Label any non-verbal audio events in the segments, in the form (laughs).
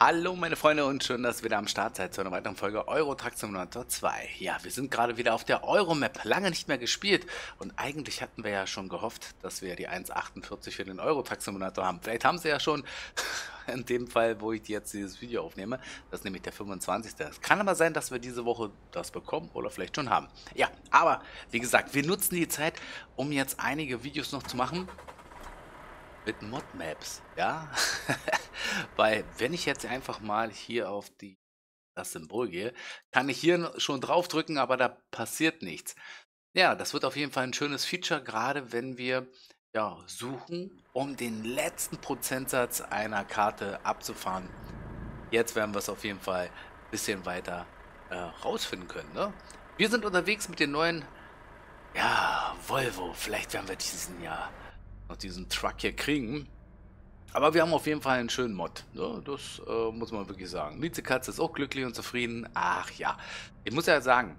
Hallo meine Freunde und schön, dass ihr wieder am Start seid zu einer weiteren Folge Euro Truck Simulator 2. Ja, wir sind gerade wieder auf der Euromap, lange nicht mehr gespielt und eigentlich hatten wir ja schon gehofft, dass wir die 1.48 für den Euro Truck Simulator haben. Vielleicht haben sie ja schon, (laughs) in dem Fall, wo ich jetzt dieses Video aufnehme, das ist nämlich der 25. Es kann aber sein, dass wir diese Woche das bekommen oder vielleicht schon haben. Ja, aber wie gesagt, wir nutzen die Zeit, um jetzt einige Videos noch zu machen mit Modmaps, ja? (laughs) Weil wenn ich jetzt einfach mal hier auf die das Symbol gehe, kann ich hier schon draufdrücken, aber da passiert nichts. Ja, das wird auf jeden Fall ein schönes Feature, gerade wenn wir ja, suchen, um den letzten Prozentsatz einer Karte abzufahren. Jetzt werden wir es auf jeden Fall ein bisschen weiter äh, rausfinden können. Ne? Wir sind unterwegs mit den neuen, ja, Volvo. Vielleicht werden wir diesen Jahr noch diesen Truck hier kriegen. Aber wir haben auf jeden Fall einen schönen Mod. Ne? Das äh, muss man wirklich sagen. Miezekatze ist auch glücklich und zufrieden. Ach ja. Ich muss ja sagen,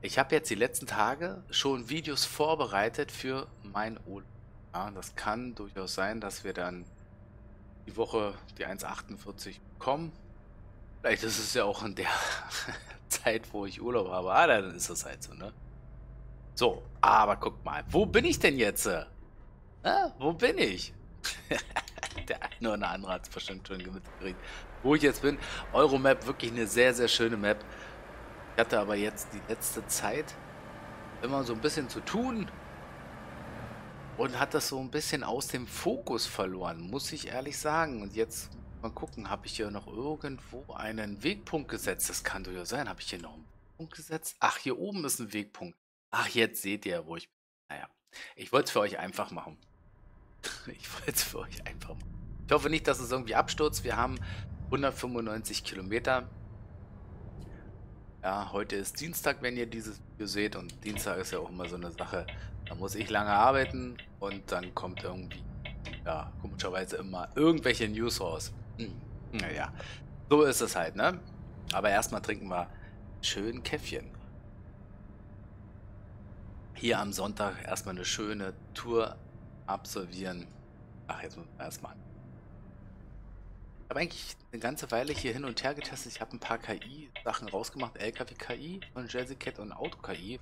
ich habe jetzt die letzten Tage schon Videos vorbereitet für mein Urlaub. Ja, das kann durchaus sein, dass wir dann die Woche die 1,48 bekommen. Vielleicht ist es ja auch in der (laughs) Zeit, wo ich Urlaub habe. Ah, dann ist das halt so, ne? So, aber guck mal, wo bin ich denn jetzt? Ah, wo bin ich? (laughs) Der eine oder andere hat es bestimmt schon mitgekriegt. Wo ich jetzt bin. Euromap, wirklich eine sehr, sehr schöne Map. Ich hatte aber jetzt die letzte Zeit immer so ein bisschen zu tun und hat das so ein bisschen aus dem Fokus verloren, muss ich ehrlich sagen. Und jetzt mal gucken, habe ich hier noch irgendwo einen Wegpunkt gesetzt? Das kann durchaus sein. Habe ich hier noch einen Punkt gesetzt? Ach, hier oben ist ein Wegpunkt. Ach, jetzt seht ihr, wo ich bin. Naja, ich wollte es für euch einfach machen. (laughs) Ich wollte es für euch einfach machen. Ich hoffe nicht, dass es irgendwie abstürzt. Wir haben 195 Kilometer. Ja, heute ist Dienstag, wenn ihr dieses Video seht. Und Dienstag ist ja auch immer so eine Sache. Da muss ich lange arbeiten und dann kommt irgendwie, ja, komischerweise immer irgendwelche News raus. Hm. Naja, so ist es halt, ne? Aber erstmal trinken wir schön Käffchen. Hier am Sonntag erstmal eine schöne Tour absolvieren. Ach, jetzt muss man erstmal. Ich habe eigentlich eine ganze Weile hier hin und her getestet. Ich habe ein paar KI-Sachen rausgemacht. LKW-KI von Jazzycat und Auto-KI.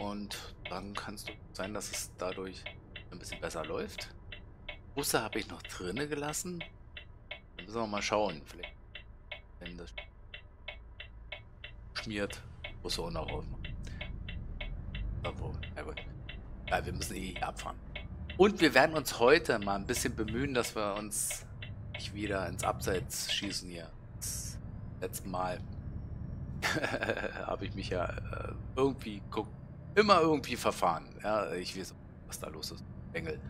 Und dann kann es sein, dass es dadurch ein bisschen besser läuft. Busse habe ich noch drinne gelassen. Dann müssen wir mal schauen. Vielleicht, wenn das schmiert, Busse auch noch aufmachen. Ja gut. Ja, wir müssen eh abfahren. Und wir werden uns heute mal ein bisschen bemühen, dass wir uns nicht wieder ins Abseits schießen hier. Das letzte Mal (laughs) habe ich mich ja äh, irgendwie guck, immer irgendwie verfahren. Ja, ich weiß, was da los ist. Engel.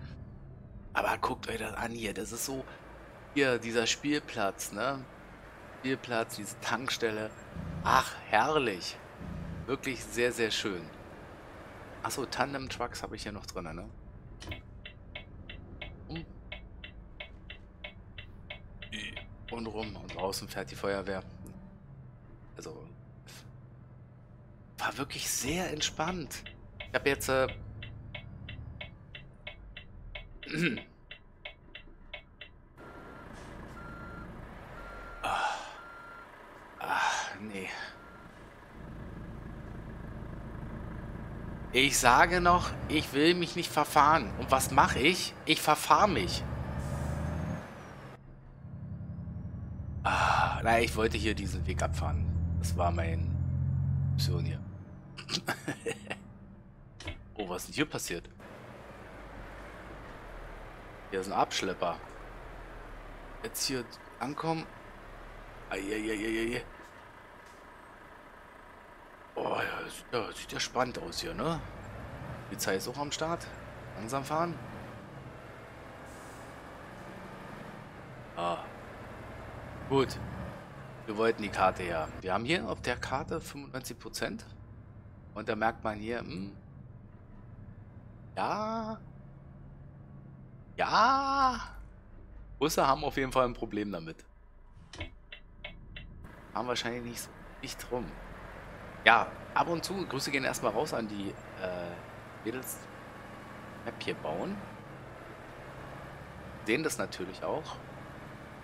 Aber guckt euch das an hier. Das ist so hier dieser Spielplatz, ne? Spielplatz, diese Tankstelle. Ach, herrlich. Wirklich sehr, sehr schön. Achso, Tandem Trucks habe ich hier noch drin, ne? Und rum und draußen fährt die Feuerwehr. Also war wirklich sehr entspannt. Ich habe jetzt äh, (clears throat) ah. Ah, nee. Ich sage noch, ich will mich nicht verfahren. Und was mache ich? Ich verfahre mich. Ah, na, ich wollte hier diesen Weg abfahren. Das war mein Option hier. (laughs) oh, was ist denn hier passiert? Hier ist ein Abschlepper. Jetzt hier ankommen. Eieieiei. Oh ja, sieht ja, spannend aus hier, ne? Die Zeit ist auch am Start. Langsam fahren. Ah. Gut. Wir wollten die Karte ja. Wir haben hier auf der Karte 95%. Und da merkt man hier, hm, ja, ja, Busse haben auf jeden Fall ein Problem damit. Haben wahrscheinlich nicht, nicht drum. Ja, ab und zu, Grüße gehen erstmal raus an die äh, Mädels Map hier bauen. sehen das natürlich auch.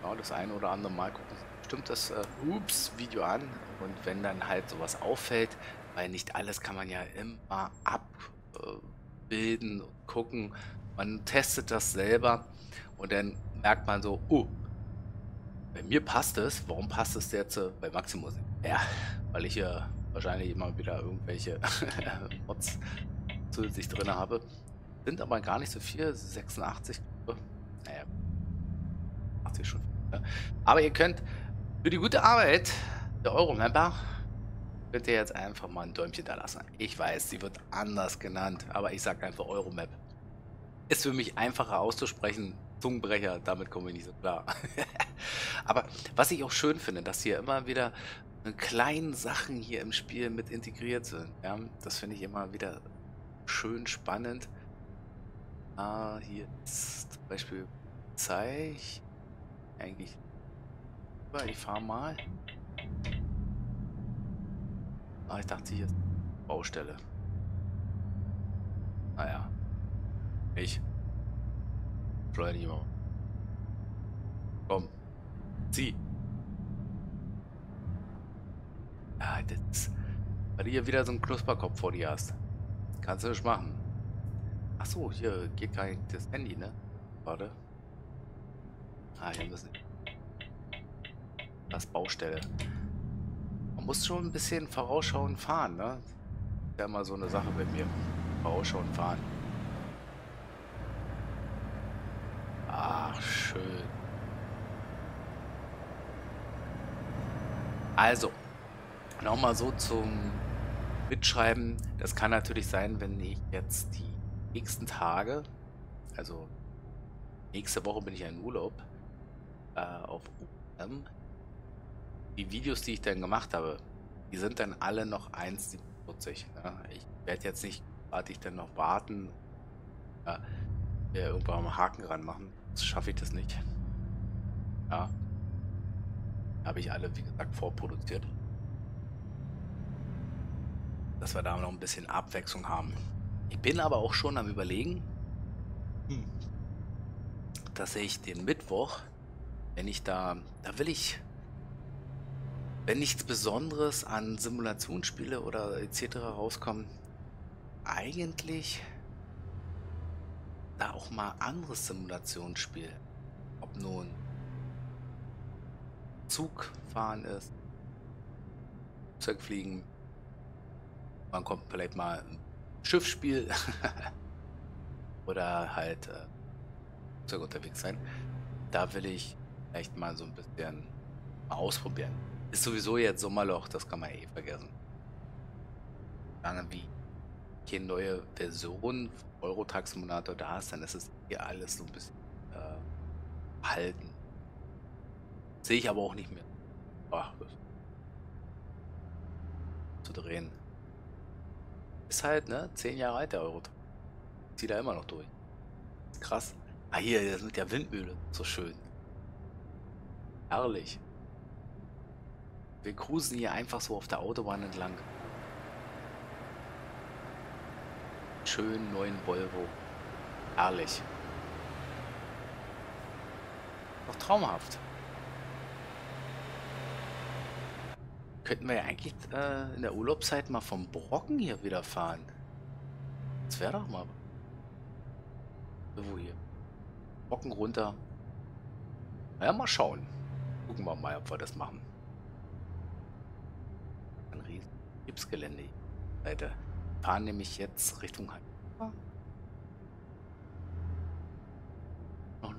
Ja, das eine oder andere Mal gucken bestimmt das äh, Ups Video an und wenn dann halt sowas auffällt, weil nicht alles kann man ja immer abbilden und gucken. Man testet das selber und dann merkt man so, oh, bei mir passt es, warum passt es jetzt äh, bei Maximus? Ja, weil ich ja wahrscheinlich immer wieder irgendwelche (laughs) Mods zusätzlich drin habe. Sind aber gar nicht so viel, 86, naja, 80 schon. Aber ihr könnt für die gute Arbeit der Euromapper könnt ihr jetzt einfach mal ein Däumchen da lassen. Ich weiß, sie wird anders genannt, aber ich sage einfach Euromap. Ist für mich einfacher auszusprechen. Zungenbrecher, damit komme ich nicht so klar. (laughs) aber was ich auch schön finde, dass hier immer wieder kleine Sachen hier im Spiel mit integriert sind. Ja, das finde ich immer wieder schön spannend. Ah, hier ist zum Beispiel Zeich. Eigentlich. Ich fahre mal. Ah, ich dachte hier ist Baustelle. Naja. Ich. Schleunige mal. Komm. Zieh. Ja, das. Weil du hier wieder so einen Knusperkopf vor dir hast. Kannst du nicht machen. Ach so, hier geht nicht das Handy, ne? Warte. Ah, hier müssen. Das Baustelle. Man muss schon ein bisschen vorausschauend fahren, ne? Ist ja immer so eine Sache bei mir. Vorausschauend fahren. Ach, schön. Also, nochmal so zum Mitschreiben. Das kann natürlich sein, wenn ich jetzt die nächsten Tage, also nächste Woche bin ich ja in Urlaub, äh, auf UM. Die Videos, die ich dann gemacht habe, die sind dann alle noch 1,47. Ne? Ich werde jetzt nicht warte ich dann noch warten, äh, irgendwo am Haken ranmachen. Das schaffe ich das nicht. Ja. Habe ich alle, wie gesagt, vorproduziert. Dass wir da noch ein bisschen Abwechslung haben. Ich bin aber auch schon am überlegen, hm. dass ich den Mittwoch, wenn ich da, da will ich, wenn nichts Besonderes an Simulationsspiele oder etc. rauskommen, eigentlich da auch mal anderes Simulationsspiel, ob nun Zug fahren ist, Flugzeug fliegen, man kommt vielleicht mal ein Schiffsspiel (laughs) oder halt äh, unterwegs sein. Da will ich echt mal so ein bisschen ausprobieren. Ist sowieso jetzt Sommerloch, das kann man eh vergessen. Lange wie keine neue Version Eurotruck Simulator da ist, dann ist es hier alles so ein bisschen äh, halten. Sehe ich aber auch nicht mehr. Ach, zu drehen. Ist halt, ne? Zehn Jahre alt der Euro. Zieht da immer noch durch. Krass. Ah, hier, das mit der Windmühle. So schön. Herrlich. Wir cruisen hier einfach so auf der Autobahn entlang. Schönen neuen Volvo. Herrlich. Noch traumhaft. Könnten wir ja eigentlich äh, in der Urlaubszeit mal vom Brocken hier wieder fahren. Das wäre doch mal. Wo hier? Brocken runter. Naja, mal schauen. Gucken wir mal, ob wir das machen. Ein riesen Gipsgelände. Leute, fahren nämlich jetzt Richtung. Noch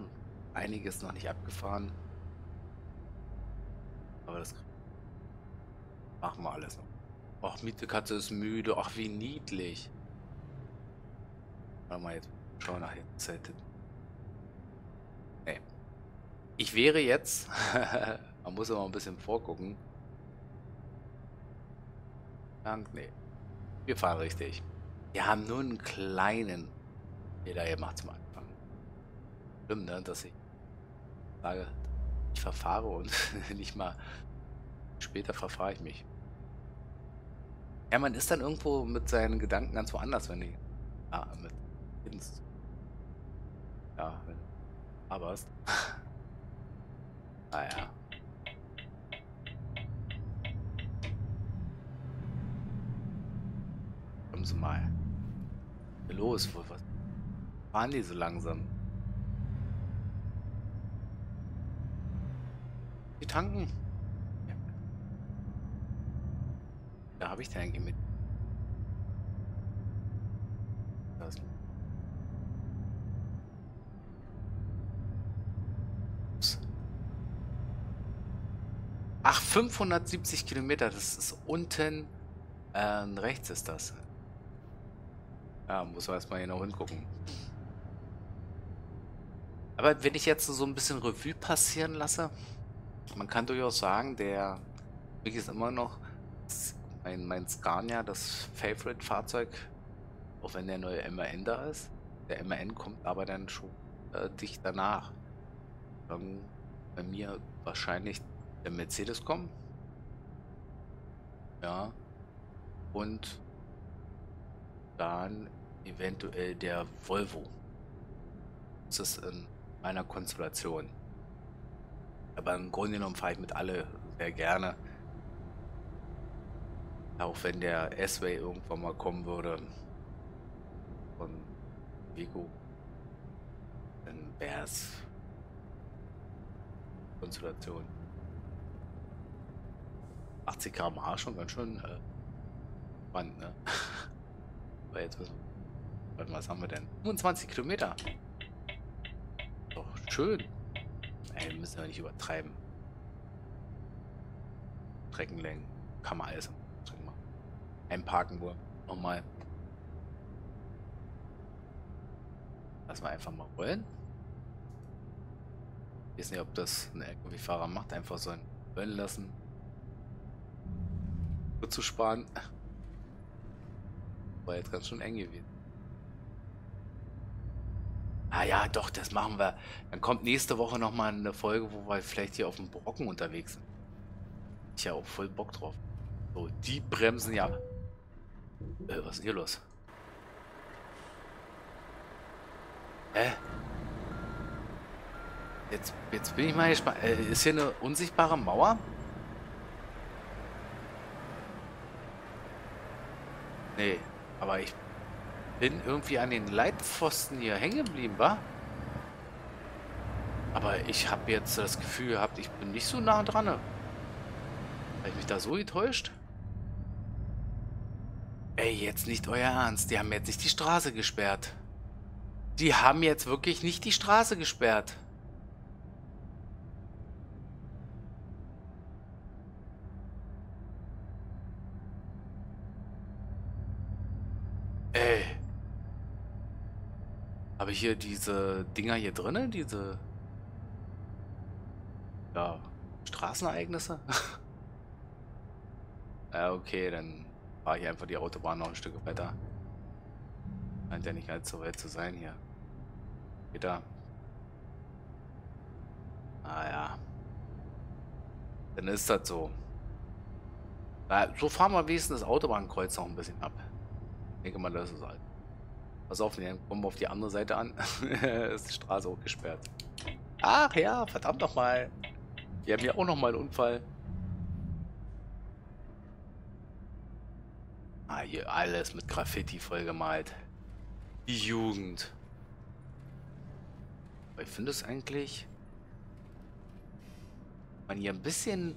einiges noch nicht abgefahren. Aber das Machen wir alles noch. Ach, Mietekatze ist müde. Ach, wie niedlich. Warte mal, jetzt schau nach hinten. Nee. Ich wäre jetzt. (laughs) Man muss aber ein bisschen vorgucken. Dank, nee. Wir fahren richtig. Wir haben nur einen kleinen Fehler gemacht zum Anfang. Schlimm, ne? Dass ich sage, ich verfahre und (laughs) nicht mal später verfahre ich mich. Ja, man ist dann irgendwo mit seinen Gedanken ganz woanders, wenn die. Ja, mit. Ja, wenn laberst. naja. (laughs) Kommen Sie mal. Los, was fahren die so langsam? Die tanken. Ja. Da habe ich den eigentlich mit. Das. Ach, 570 Kilometer, das ist unten äh, rechts ist das. Ja, muss man erstmal genau hingucken. Aber wenn ich jetzt so ein bisschen Revue passieren lasse, man kann durchaus sagen, der Weg ist immer noch mein, mein Scania, das Favorite-Fahrzeug, auch wenn der neue MAN da ist. Der MAN kommt aber dann schon äh, dicht danach. Dann bei mir wahrscheinlich der Mercedes kommen. Ja. Und dann eventuell der Volvo. Das ist in meiner Konstellation. Aber im Grunde genommen fahre ich mit alle sehr gerne. Auch wenn der S-Way irgendwann mal kommen würde. Von Vigo. Dann wäre es Konstellation. 80 km/h schon ganz schön äh, spannend, ne? (laughs) Aber jetzt müssen wir was haben wir denn? 25 Kilometer. Doch, schön. Ey, müssen wir nicht übertreiben. Streckenlängen. Kann man alles machen. Einparken nur. Nochmal. Lassen wir einfach mal rollen. Ich weiß nicht, ob das ein LKW-Fahrer macht. Einfach so ein rollen lassen. Zu sparen. War jetzt ganz schön eng gewesen. Ah ja, doch, das machen wir. Dann kommt nächste Woche nochmal eine Folge, wo wir vielleicht hier auf dem Brocken unterwegs sind. Ich ja auch voll Bock drauf. So, die bremsen ja. Äh, was ist hier los? Hä? Jetzt, jetzt bin ich mal gespannt. Äh, ist hier eine unsichtbare Mauer? Nee, aber ich bin irgendwie an den Leitpfosten hier hängen geblieben, wa? Aber ich habe jetzt das Gefühl gehabt, ich bin nicht so nah dran. Habe ich mich da so getäuscht? Ey, jetzt nicht euer Ernst. Die haben jetzt nicht die Straße gesperrt. Die haben jetzt wirklich nicht die Straße gesperrt. Habe ich hier diese Dinger hier drinnen? Diese ja, Straßenereignisse? (laughs) ja, okay, dann fahre ich einfach die Autobahn noch ein Stück weiter. Scheint ja nicht allzu weit zu sein hier. Geht da. Ah ja. Dann ist das so. Na, so fahren wir wenigstens das Autobahnkreuz noch ein bisschen ab. Ich denke mal, das ist alt. Pass auf, wir kommen auf die andere Seite an. (laughs) ist die Straße auch gesperrt. Ach ja, verdammt nochmal. Wir haben ja auch nochmal einen Unfall. Hier alles mit Graffiti vollgemalt. Die Jugend. Aber ich finde es eigentlich, wenn man hier ein bisschen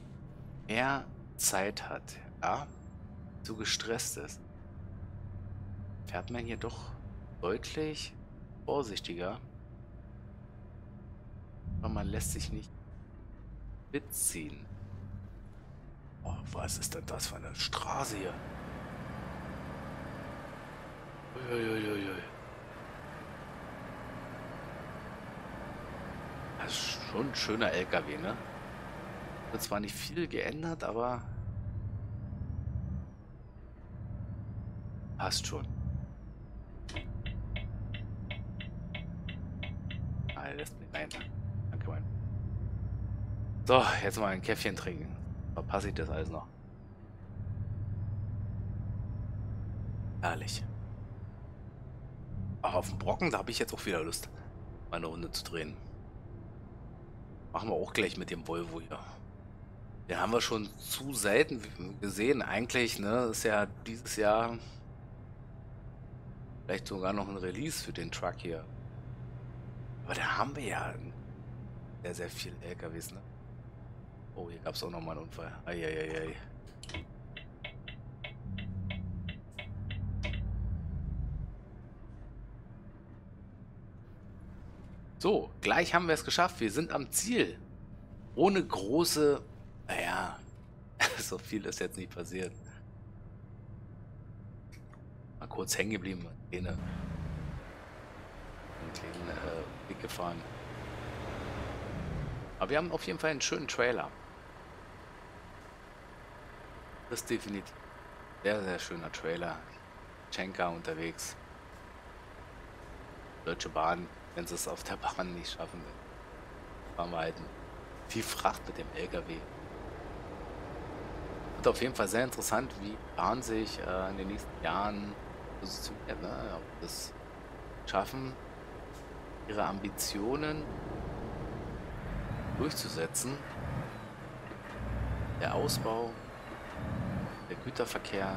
mehr Zeit hat, ja, so gestresst ist, fährt man hier doch deutlich vorsichtiger. Aber man lässt sich nicht mitziehen. Oh, was ist denn das für eine Straße hier? Uiuiuiui. Das ist schon ein schöner LKW, ne? Wird zwar nicht viel geändert, aber passt schon. lässt mich rein. Danke, mein. So, jetzt mal ein Käffchen trinken. Verpasse ich das alles noch. Herrlich. Ach, auf dem Brocken, da habe ich jetzt auch wieder Lust, meine Runde zu drehen. Machen wir auch gleich mit dem Volvo hier. Den haben wir schon zu selten gesehen. Eigentlich, ne, ist ja dieses Jahr vielleicht sogar noch ein Release für den Truck hier. Aber da haben wir ja sehr, sehr viel LKWs, ne? Oh, hier gab es auch nochmal einen Unfall. Eieiei. So, gleich haben wir es geschafft. Wir sind am Ziel. Ohne große... Naja, (laughs) so viel ist jetzt nicht passiert. Mal kurz hängen geblieben. Kleine, einen äh, gefahren. Aber wir haben auf jeden Fall einen schönen Trailer. Das ist definitiv sehr, sehr schöner Trailer. Schenker unterwegs. Deutsche Bahn, wenn sie es auf der Bahn nicht schaffen, fahren wir halt viel Fracht mit dem LKW. Und auf jeden Fall sehr interessant, wie Bahn sich äh, in den nächsten Jahren positioniert. Ne? Ob das schaffen, ihre Ambitionen durchzusetzen. Der Ausbau, der Güterverkehr.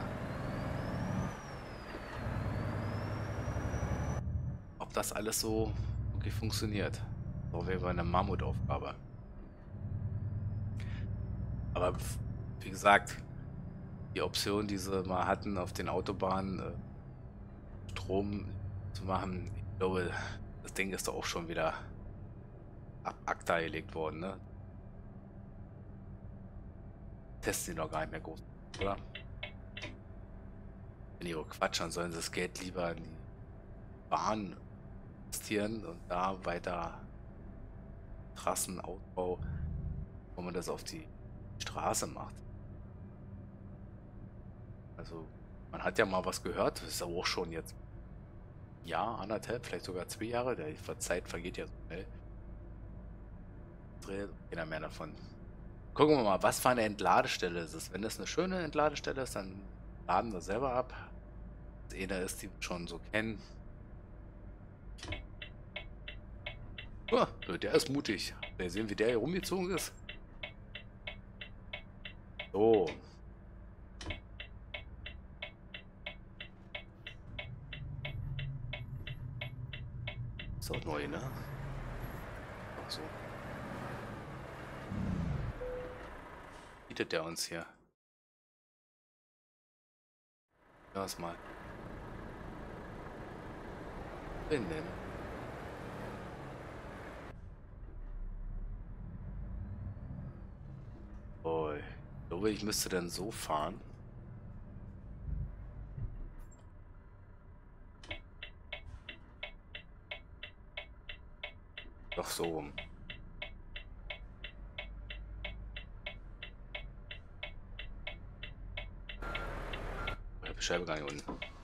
Das alles so wirklich funktioniert. So wäre eine Mammutaufgabe. Aber wie gesagt, die Option, die sie mal hatten auf den Autobahnen, äh, Strom zu machen, ich glaube, das Ding ist doch auch schon wieder ab ACTA gelegt worden, ne? Testen die noch gar nicht mehr groß, oder? Wenn die auch quatschen, sollen sie das Geld lieber in die Bahn investieren und da weiter Trassenausbau, wo man das auf die Straße macht. Also, man hat ja mal was gehört, das ist auch schon jetzt Jahr, anderthalb, vielleicht sogar zwei Jahre, der Zeit vergeht ja so schnell. Keiner mehr davon. Gucken wir mal, was für eine Entladestelle ist es. Wenn das eine schöne Entladestelle ist, dann laden wir selber ab. Das eine ist, die wir schon so kennen. Oh, der ist mutig. Wir sehen, wie der hier rumgezogen ist. So. Ist auch neu, ne? Ach so. Bietet der uns hier? Lass mal. Wen denn? Oh, ich glaube, ich müsste dann so fahren. Doch so rum. Ich habe Scheibe gar nicht unten.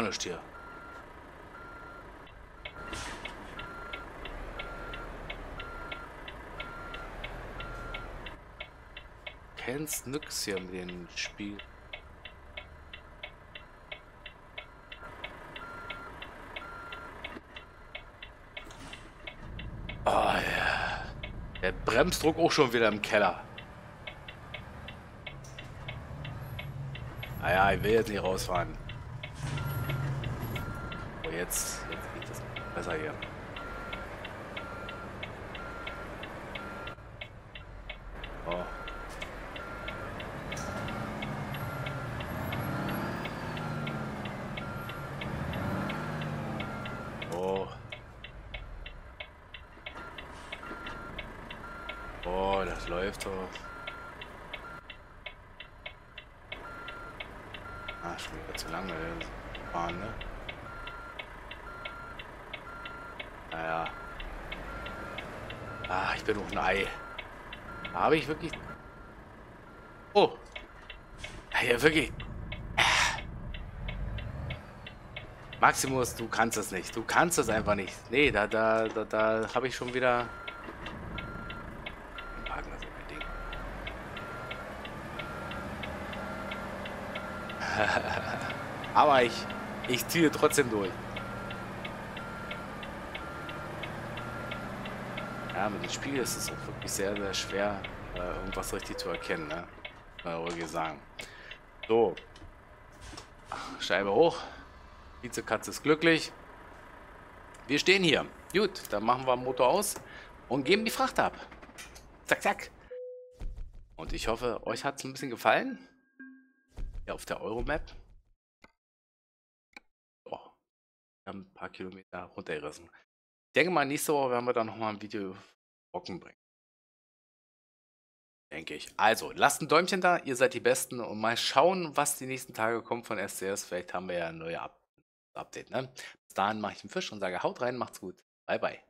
Gar nicht hier. kennst nix hier mit dem Spiel. Oh ja. Der Bremsdruck auch schon wieder im Keller. Naja, ah ich will jetzt nicht rausfahren. Oh, jetzt, jetzt geht das besser hier. läuft so. Ah, schon wieder zu lange fahren, ne? genug. Nein. Habe ich wirklich... Oh. Ja, wirklich. Maximus, du kannst das nicht. Du kannst das einfach nicht. Nee, da, da, da, da habe ich schon wieder... (laughs) Aber ich, ich ziehe trotzdem durch. Mit dem Spiel ist es auch wirklich sehr, sehr schwer, äh, irgendwas richtig zu erkennen, ne? Mal ruhig sagen. So. Scheibe hoch. Vizekatze ist glücklich. Wir stehen hier. Gut, dann machen wir Motor aus und geben die Fracht ab. Zack, zack. Und ich hoffe, euch hat es ein bisschen gefallen. Hier auf der Euromap. Oh, wir haben ein paar Kilometer runtergerissen. Ich denke mal, nächste Woche werden wir dann nochmal ein Video Bocken bringen. Denke ich. Also, lasst ein Däumchen da, ihr seid die Besten und mal schauen, was die nächsten Tage kommt von SCS. Vielleicht haben wir ja ein neues Update. Ne? Bis dahin mache ich einen Fisch und sage, haut rein, macht's gut. Bye, bye.